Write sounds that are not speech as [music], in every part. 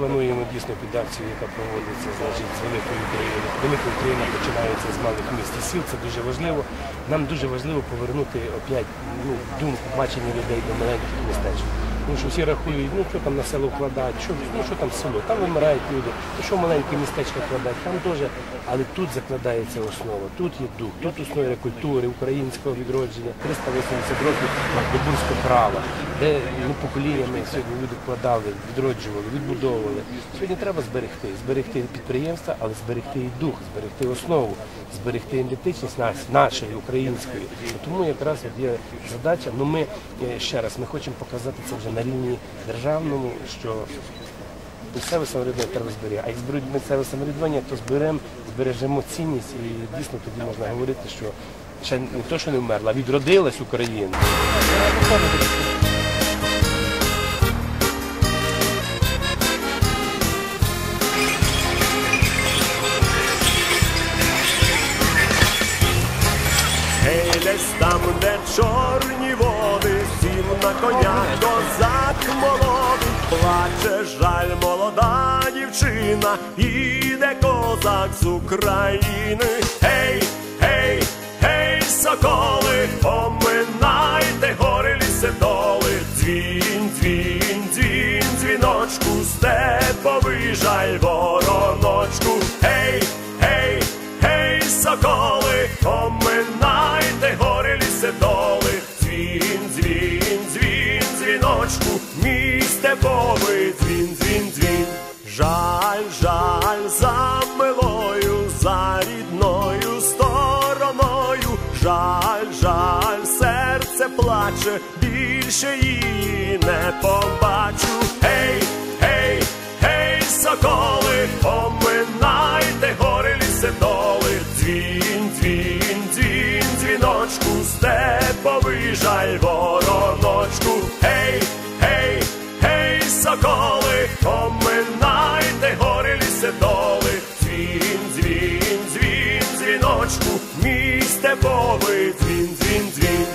плануємо дійсно під акцію, яка проводиться значить, з великої України. Велика Україна починається з малих міст і сіл. Це дуже важливо. Нам дуже важливо повернути опять ну, думку бачення людей до маленьких містечок. Тому що всі рахують, ну що там на село вкладають, що, ну, що там село, там вимирають люди, то що маленьке містечко вкладають, там теж, але тут закладається основа, тут є дух, тут існує культури, українського відродження, 380 років магдебурзького права, де ну, поколіннями сьогодні люди вкладали, відроджували, відбудовували. Сьогодні треба зберегти, зберегти підприємства, але зберегти і дух, зберегти основу, зберегти ідентичність нашої української. Тому якраз є задача. Ну ми е, ще раз ми хочемо показати це вже на рівні державному, що місцеве самоврядування треба зберігати. А як зберуть місцеве самоврядування, то зберемо, збережемо цінність і дійсно тоді можна говорити, що ще не то, що не вмерла, а відродилась Україна. Там, де чорні води, сів на коня козак молодий, плаче жаль молода дівчина, іде козак з України. Гей, гей, гей, соколи, поминайте гори ліси доли, дзвін, дзвін, дзвін, дзвіночку, степовий жаль вороночку. Гей, гей, гей, соколи, Жаль, жаль за милою, за рідною стороною, жаль, жаль, серце плаче, більше її не побачу. Гей, гей, гей, соколи, поминайте гори ліси доли, дзвін, дзвін, дзвін, дзвіночку, степовий жаль вороночку. Гей, гей, гей, соколи, поминайте гори ліси доли, дзвін, дзвін, дзвін, дзвіночку, мій степовий дзвін, дзвін, дзвін.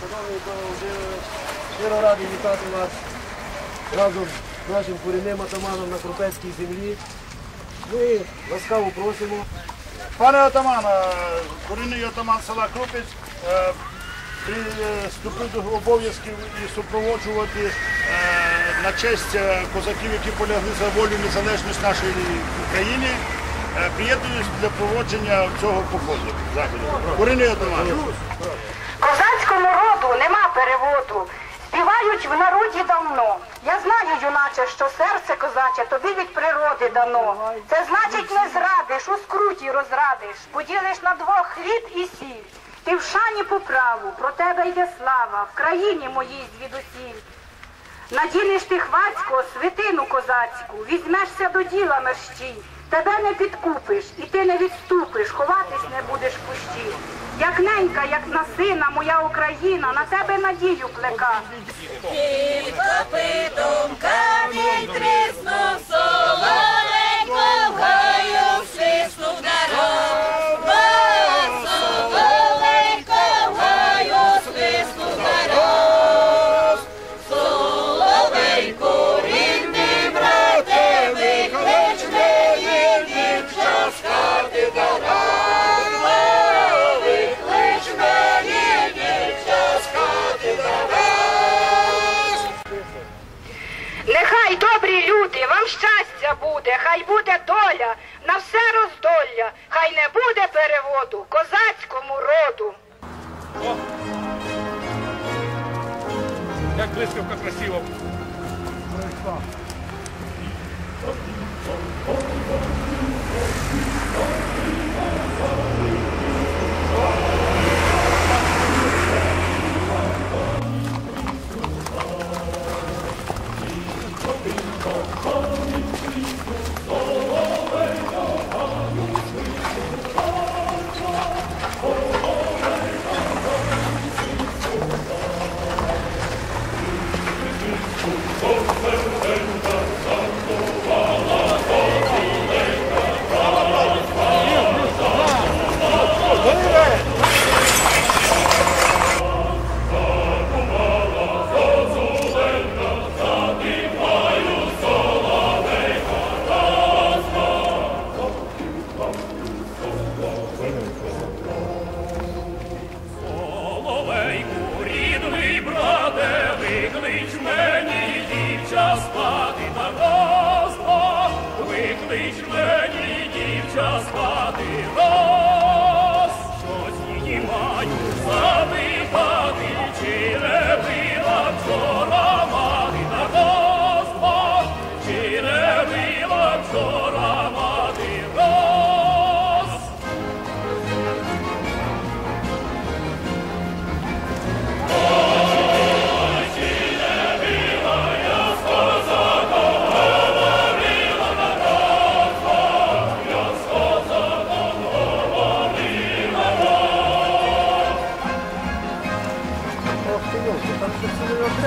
Шановний Володимирович, щиро радий вітати вас разом з нашим корінним атаманом на Крупецькій землі. Ми ласкаво просимо. Пане отаман, е, корінний отаман села Крупець е, приступив до обов'язків і супроводжувати е, на честь е, козаків, які полягли за волю і незалежність нашої України. е, Приєднуюсь для проводження цього походу заходу. Корінний отаман. Козацькому роду нема переводу. Співають в народі давно. Я знаю, юначе, що серце козаче тобі від природи дано. Це значить не зрадиш, у скруті розрадиш, поділиш на двох хліб і сіль. Ти в шані по праву, про тебе йде слава, в країні моїй звідусіль. Надінеш ти хвацько, свитину козацьку, візьмешся до діла мерщій. Тебе не підкупиш, і ти не відступиш, ховатись не будеш пущі. Як ненька, як на сина, моя Україна, на тебе надію плека. Під копитом камінь тріснув, соловейко щастя буде, хай буде доля, на все роздолля, хай не буде переводу козацькому роду. Як блискавка красиво.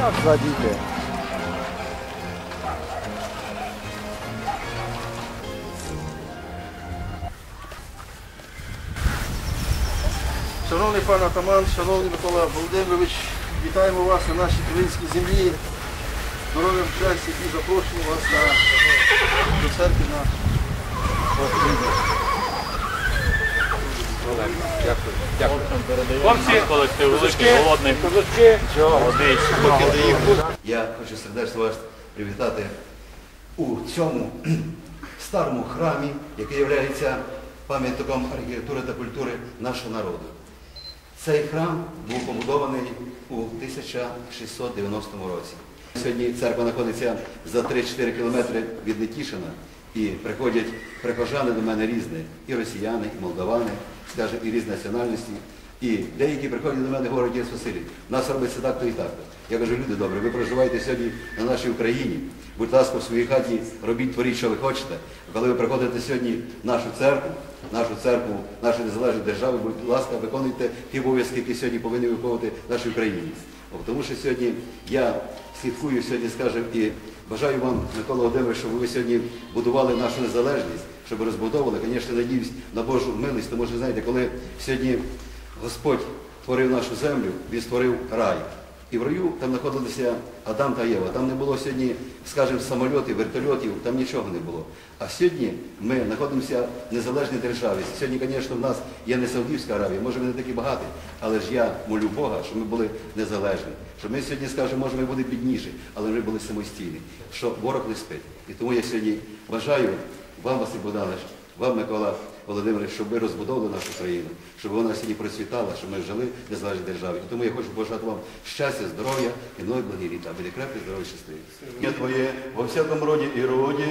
Цілий отряд. Шановний пан атаман, шановний Микола Володимирович, вітаємо вас на нашій українській землі. Здоров'ям щастя і запрошуємо вас на до церкви на Хлопці, колектив великий, голодний. Я хочу сердечно вас привітати у цьому [clears throat] старому храмі, який є пам'ятником архітектури та культури нашого народу. Цей храм був побудований у 1690 році. Сьогодні церква знаходиться за 3-4 кілометри від Нетішина, і приходять прихожани до мене різні, і росіяни, і молдавани, скажімо, і різні національності. І деякі приходять до мене говорять, «Дід Василій, в нас робиться так-то і так. Я кажу, люди добрі, ви проживаєте сьогодні на нашій Україні. Будь ласка, в своїй хаті робіть, творіть, що ви хочете. Коли ви приходите сьогодні в нашу церкву, нашу церкву, нашої незалежної держави, будь ласка, виконуйте ті обов'язки, які сьогодні повинні виконувати наші українці. Тому що сьогодні я слідкую сьогодні, скажімо, і бажаю вам, Микола Володимирович, щоб ви сьогодні будували нашу незалежність, щоб розбудовували. Звісно, надіюсь на Божу милість, тому що, знаєте, коли сьогодні Господь творив нашу землю, Він створив рай. І в раю там знаходилися Адам та Єва. Там не було сьогодні, скажімо, самольотів, вертольотів, там нічого не було. А сьогодні ми знаходимося в незалежній державі. Сьогодні, звісно, в нас є не Саудівська Аравія, може ми не такі багаті, але ж я молю Бога, щоб ми були незалежні. Щоб ми сьогодні, скажімо, може ми були бідніші, але ми були самостійні, що ворог не спить. І тому я сьогодні бажаю вам, Василь Богданович, вам, Микола Володимирович, щоб ви розбудовували нашу країну, щоб вона сьогодні процвітала, щоб ми жили в незалежній державі. І тому я хочу побажати вам щастя, здоров'я і многих благі літа. Буде крепкі, здорові, щасливі. Я твоє во всякому роді і роді.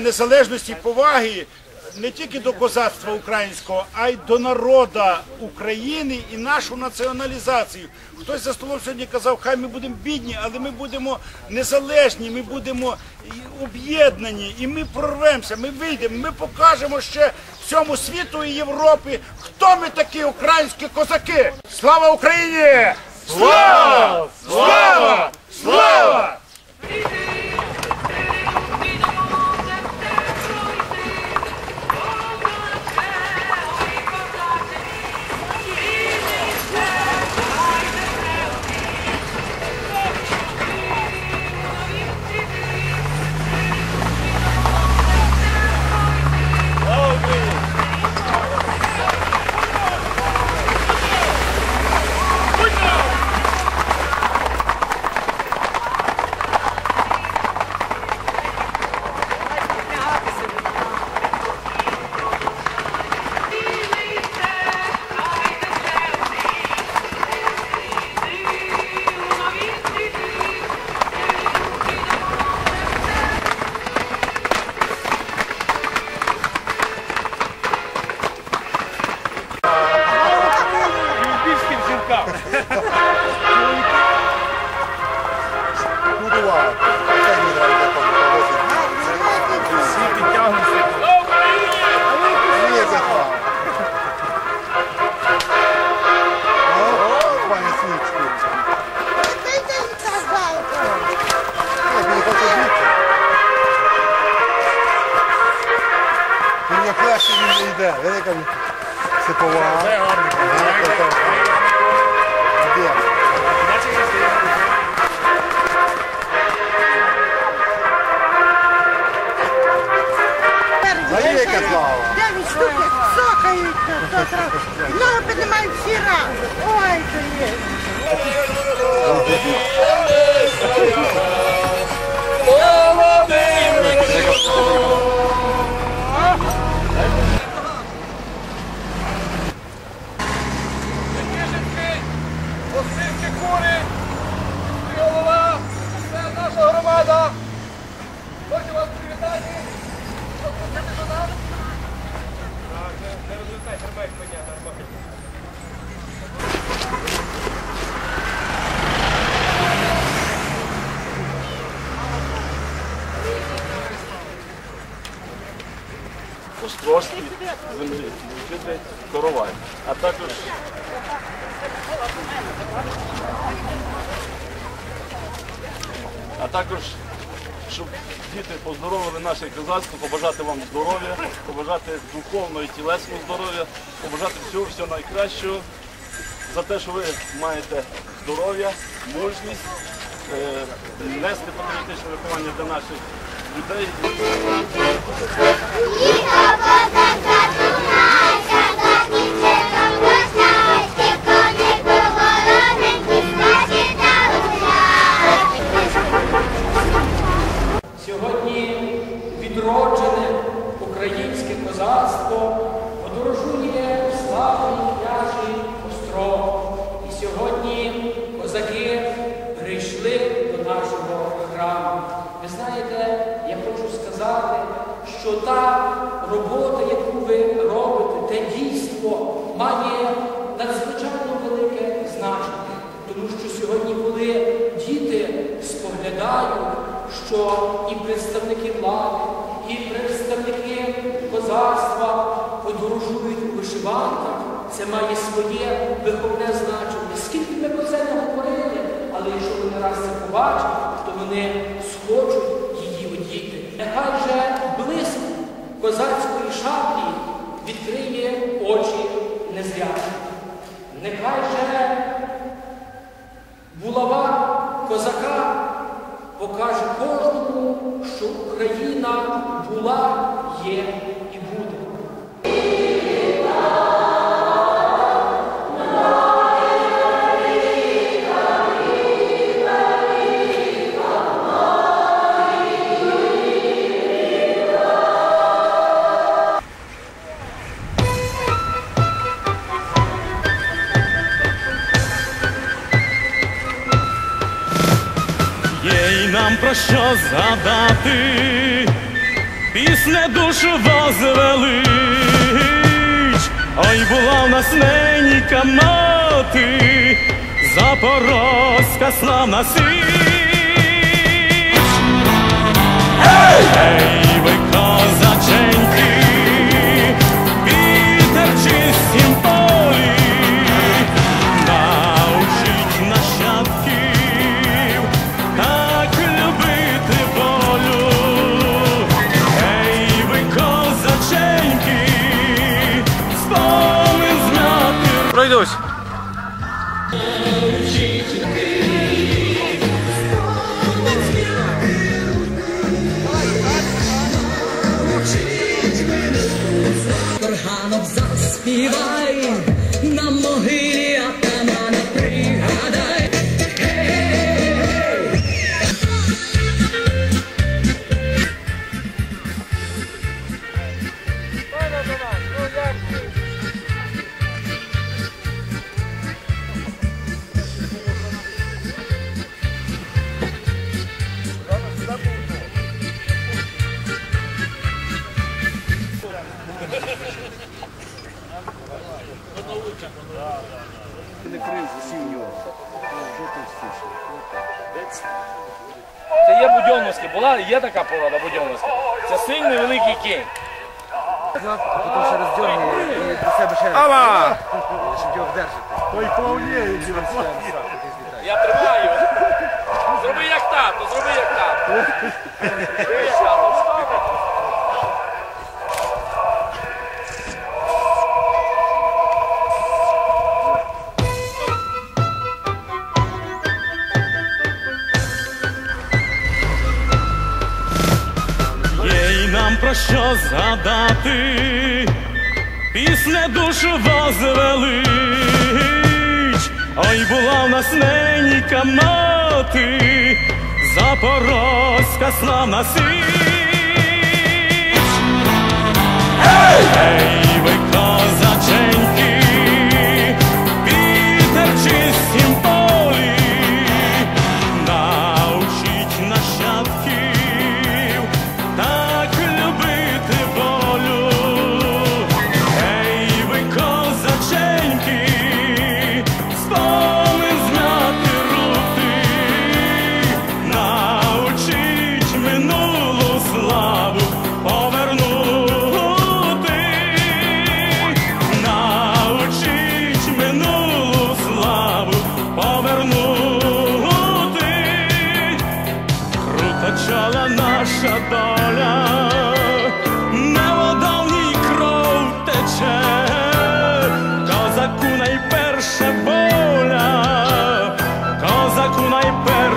Незалежності, поваги не тільки до козацтва українського, а й до народу України і нашу націоналізацію. Хтось за столом сьогодні казав, хай ми будемо бідні, але ми будемо незалежні, ми будемо об'єднані, і ми прорвемося, ми вийдемо, ми покажемо ще всьому світу і Європі, хто ми такі українські козаки. Слава Україні! Слава! Слава! Слава! Слава. Дев'ять штуки сохають, то трохи. Ногу піднімають всі разом. Ой, то Острозький землі, жити коровай. А також а також, щоб діти поздоровили наше козацтво, побажати вам здоров'я, побажати духовного і тілесного здоров'я, побажати всього всього найкращого за те, що ви маєте здоров'я, мужність, е, нести патріотичне виховання для наших людей. Сьогодні відроджене українське козацтво подорожує в славний княжий остров. І сьогодні козаки прийшли до нашого храму. Ви знаєте, я хочу сказати, що та робота, яку ви робите, те дійство має надзвичайно велике значення. Тому що сьогодні, коли діти споглядають, що і представники влади, і представники козацтва подорожують у вишиванках, це має своє виховне значення. Скільки ми про це не говорили, але вони раз то вони схочуть її одіти. Нехай же блиск козацької шаблі відкриє очі незрячих. Нехай же булава козака покаже кожному, що Україна була, є що після пісне душу возвелич. Ой, була в нас ненька мати, запорозька славна січ. Ей, ви Я тримаю. Зроби як тато, зроби як тато. Зроби як тато. Є й нам про що згадати, після душу возвели. Ой, була в нас ненька мати, запорозька славна січ. Ей! Ей!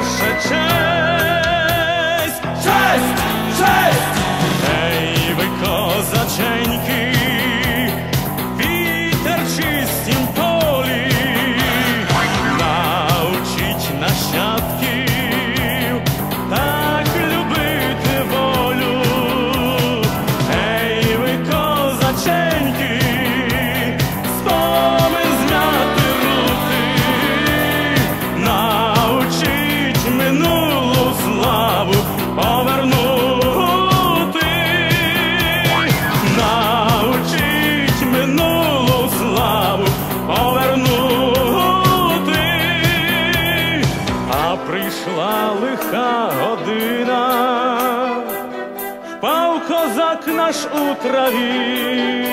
such a крові,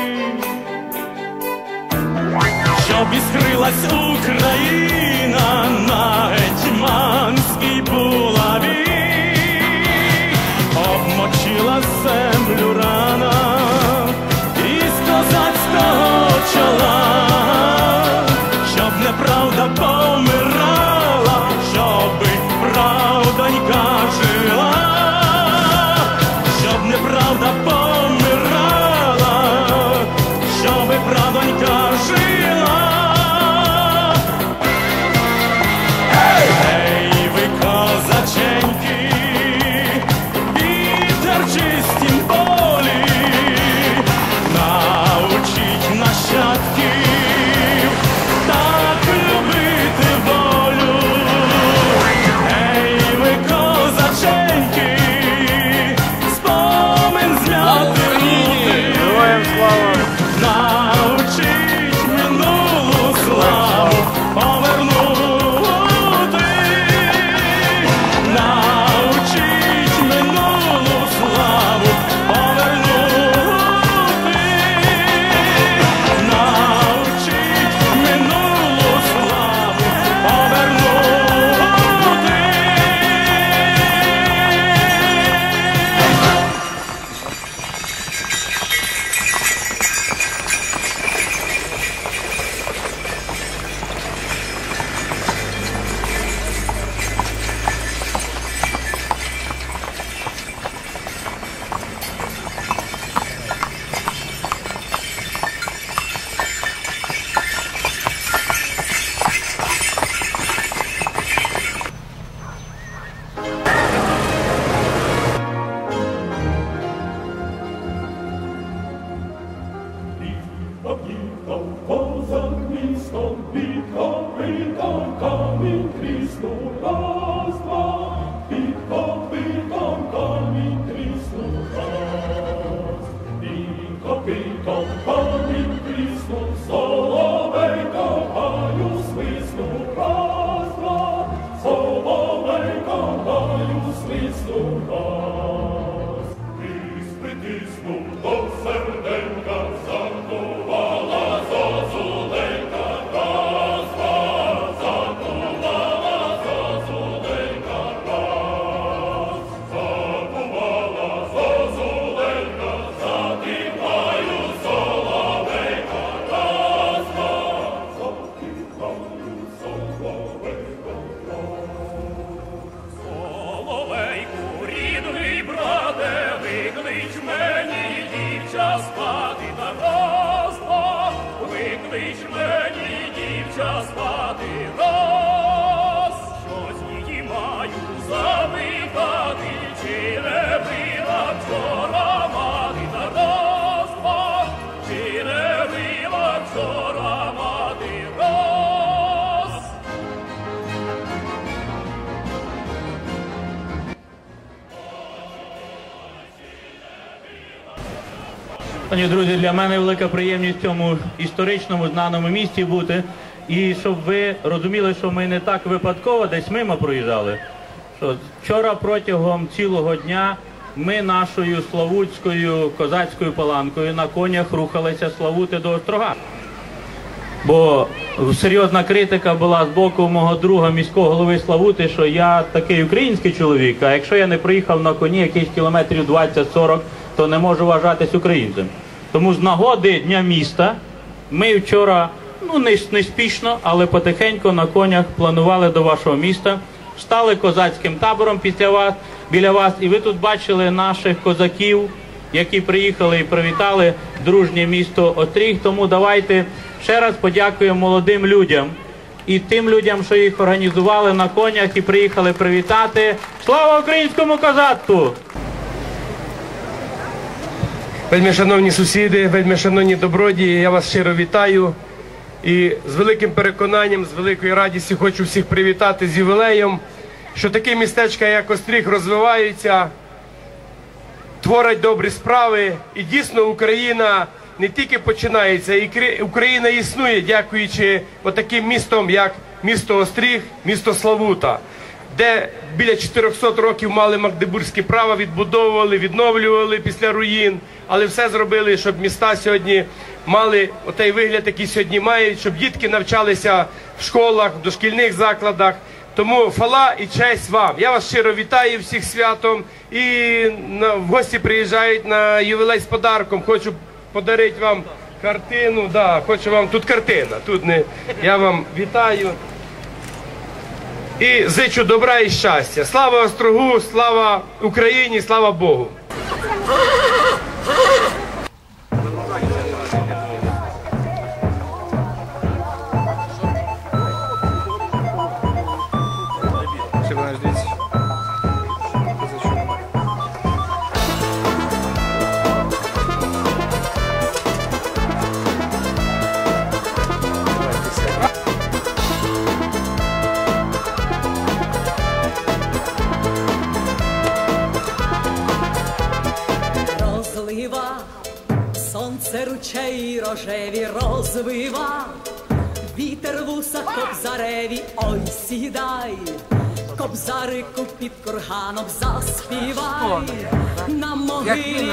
щоб іскрилась Україна на гетьманській булаві, обмочила землю рана із козацького чола, щоб неправда помила. Для мене велика приємність в цьому історичному знаному місті бути. І щоб ви розуміли, що ми не так випадково десь мимо проїжджали. Що вчора протягом цілого дня ми нашою славутською козацькою паланкою на конях рухалися славути до острога. Бо серйозна критика була з боку мого друга міського голови Славути, що я такий український чоловік, а якщо я не приїхав на коні якихось кілометрів 20-40, то не можу вважатись українцем. Тому з нагоди Дня міста ми вчора, ну не, не спішно, але потихеньку на конях планували до вашого міста, стали козацьким табором після вас, біля вас, і ви тут бачили наших козаків, які приїхали і привітали дружнє місто Остріг. Тому давайте ще раз подякуємо молодим людям і тим людям, що їх організували на конях і приїхали привітати. Слава українському козацтву! Вельми шановні сусіди, вельми шановні добродії, я вас щиро вітаю. І з великим переконанням, з великою радістю хочу всіх привітати з ювілеєм, що такі містечка, як Остріг, розвиваються, творять добрі справи. І дійсно Україна не тільки починається, і Україна існує, дякуючи таким містом, як місто Остріг, місто Славута, де біля 400 років мали магдебурзькі права, відбудовували, відновлювали після руїн, але все зробили, щоб міста сьогодні мали отей вигляд, який сьогодні мають, щоб дітки навчалися в школах, в дошкільних закладах. Тому фала і честь вам. Я вас щиро вітаю всіх святом і в гості приїжджають на ювілей з подарком. Хочу подарити вам картину. Да, хочу вам тут картина. Тут не я вам вітаю і зичу добра і щастя. Слава Острогу, слава Україні, слава Богу. Під заспівай, на могилі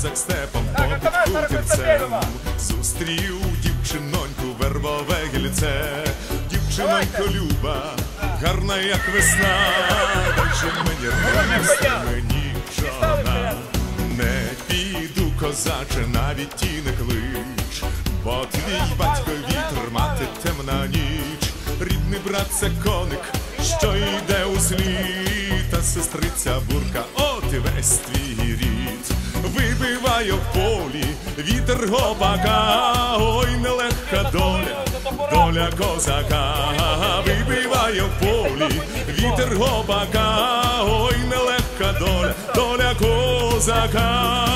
козак степом хутірцем, зустрів дівчиноньку вербове гільце, дівчинонько люба, гарна як весна, дальше мені руку, мені жона. Не піду, козаче, навіть ті не клич, бо твій батько вітер, мати темна ніч, рідний брат це коник, що йде у слід, та сестриця бурка, от і весь твій рід, вибиває в полі. Вітер гопака, ой, нелегка доля, доля козака, вибиває в полі. Вітер гопака, ой, нелегка доля, доля козака.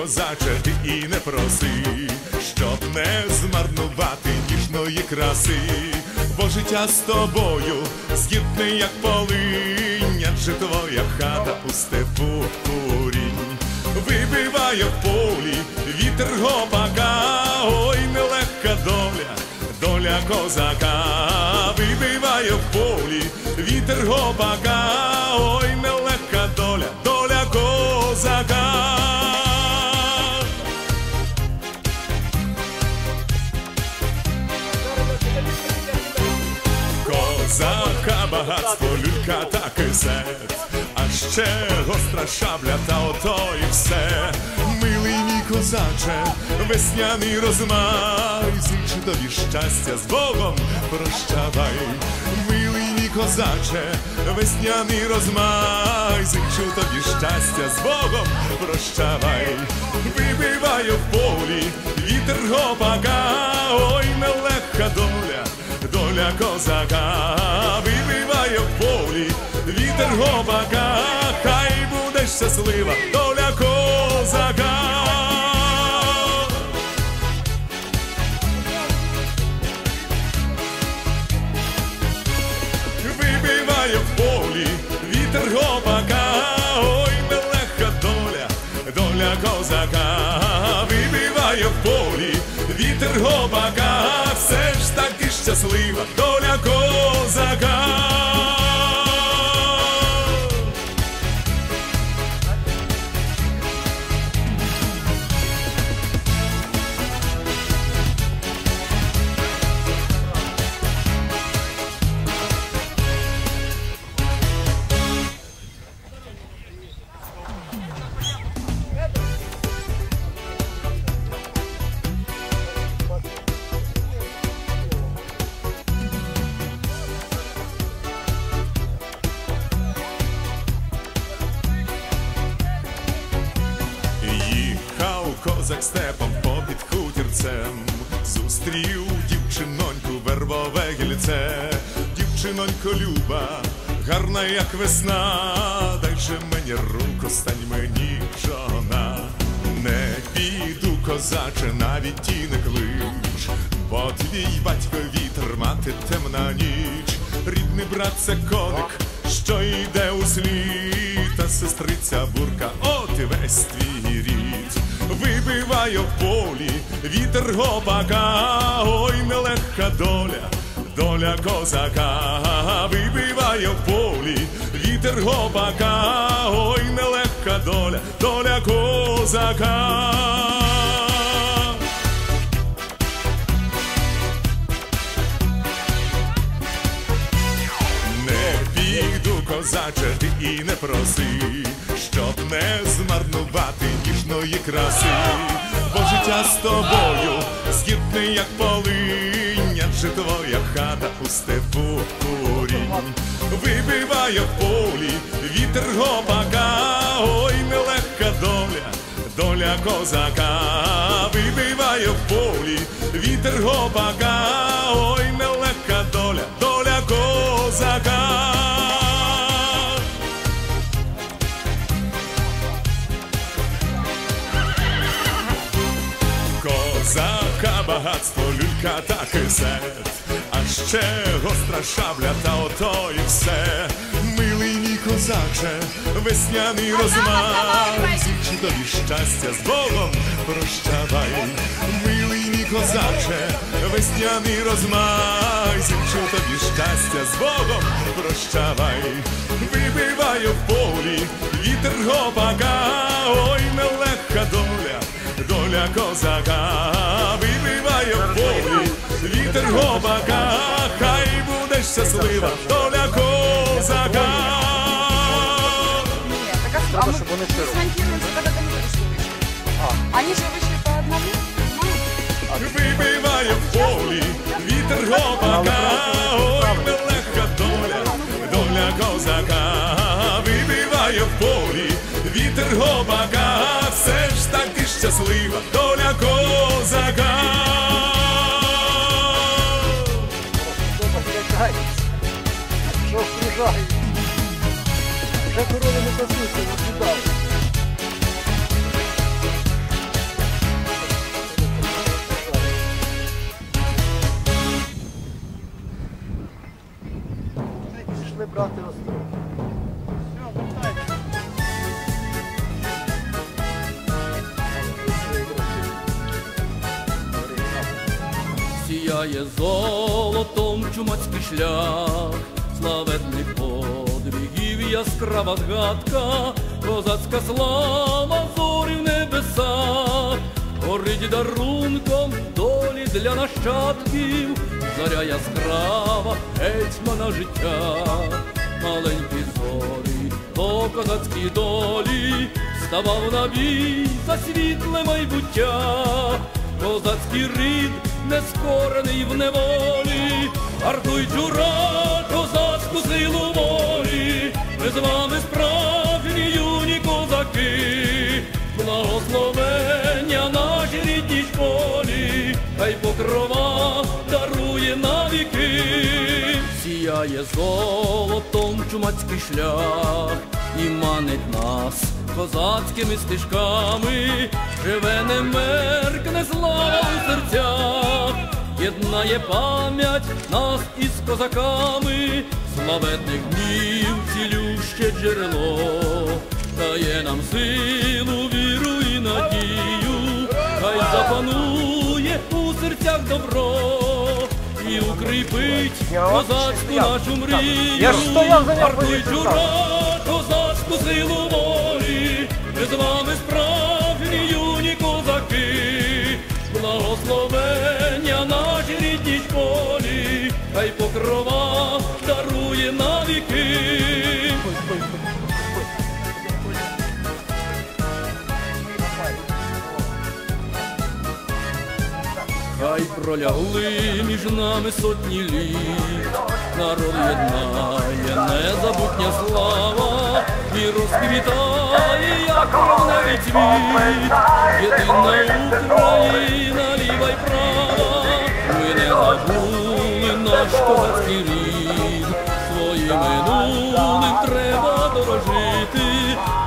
Козаче, ти і не проси, щоб не змарнувати ніжної краси, бо життя з тобою згідне, як полинь, адже твоя хата у степу курінь, вибиває в полі вітер гопака, ой, нелегка доля, доля козака, вибиває в полі вітер гопака, ой, нелегка доля, доля козака. Багатство, люлька та кисет, а ще гостра шабля та ото і все. Милий мій козаче, весняний розмай, зичу тобі щастя з Богом прощавай. Милий мій козаче, весняний розмай, зичу тобі щастя з Богом прощавай. Вибиваю в полі вітер гопака, ой, нелегка доля доля козака в полі, вітер гопака, хай буде щаслива доля козака. Вибиває в полі, вітер гопака, ой, нелегка доля, доля козака, вибиває в полі, вітер гопака, все ж таки щаслива доля козака. Дівчинонько люба, гарна як весна, дай же мені руку, стань мені жона. Не піду, козаче, навіть ті не клич, бо твій батько вітер, мати темна ніч, рідний брат це коник, що йде у слід, сестриця бурка, от і весь твій рід, вибиває в полі вітер гопака, ой, нелегка доля, доля козака, вибиває в полі вітер гопака, ой, нелегка доля, доля козака. Не піду, козаче, ти і не проси, щоб не змарнувати ніжної краси, бо життя з тобою згідне, як полинь, адже твоя хата у степу курінь, вибиває в полі вітер гопака, ой, нелегка доля, доля козака, вибиває в полі вітер гопака, та кисет, а ще гостра шабля та ото і все. Милий мій козаче, весняний розмай, зичу тобі щастя з Богом? Прощавай. Милий мій козаче, весняний розмай, зінчу тобі щастя з Богом, прощавай, вибиває в полі вітер гопака, ой, нелегка доля, доля козака, вибиває в полі вітер гопака, хай буде щаслива доля козака. Так, а мы смонтируем, когда они вышли. Они же вышли по одному. Вибиває в полі вітер гопака, ой, нелегка доля, доля козака, вибиває в полі вітер гопака, все ж таки щаслива доля козака. Що вкружає? Вже корови не пасуться, не туди. Пішли брати остров. Сіяє золотом чумацький шлях, славетний подвигів яскрава згадка, козацька слава зорі в небесах, горить дарунком долі для нащадків, заря яскрава, гетьмана життя, маленькі зорі, по козацькій долі, ставав на бій за світле майбуття, козацький рід нескорений в неволі, Артуй джура, козацьку силу волі, ми з вами справжні юні козаки, благословення нашій рідній школі, хай покрова дарує навіки, сіяє золотом чумацький шлях і манить нас козацькими стежками, живе не меркне слава у серцях, єднає пам'ять нас із козаками, славетних днів цілюще джерело, дає нам силу, віру і надію, хай запанує у серцях добро. І укріпить козацьку нашу мрію. Позицію джура, козацьку силу волі, ми з вами козаки, благословення наші рідній школі, хай покрова дарує навіки. Пролягли між нами сотні літ, народ єднає незабутня слава, і розквітає, як ровневий цвіт, єдина Україна, ліва й права, ми не забули наш козацький рід, своїм минулим треба дорожити,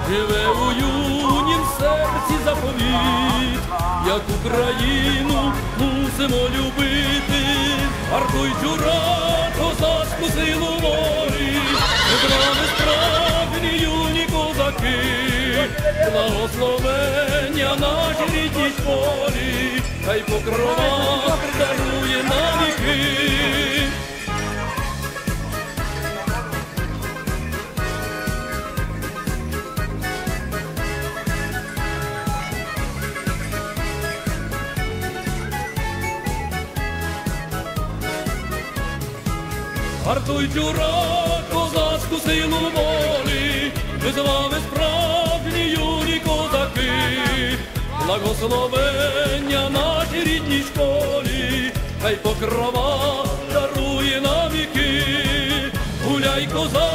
живе у юнім серці заповіт, як Україну мусимо любити, Артуй козацьку силу волі, ми справні юні козаки, благословення наші рідні полі, хай покрова дарує навіки. Артуй джура, козацьку силу волі, ми з вами справжні юні козаки, благословення нашій рідній школі, хай покрова дарує нам віки, гуляй козак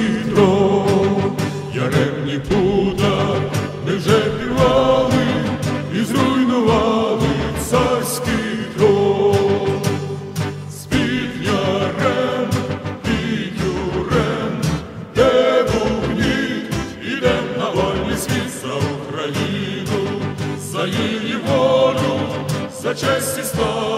вітро, яремні пута, ми вже півали і зруйнували царський трон. З-під ярем, під юрем, де був ніг, ідем на вольний світ за Україну, за її волю, за честь і славу.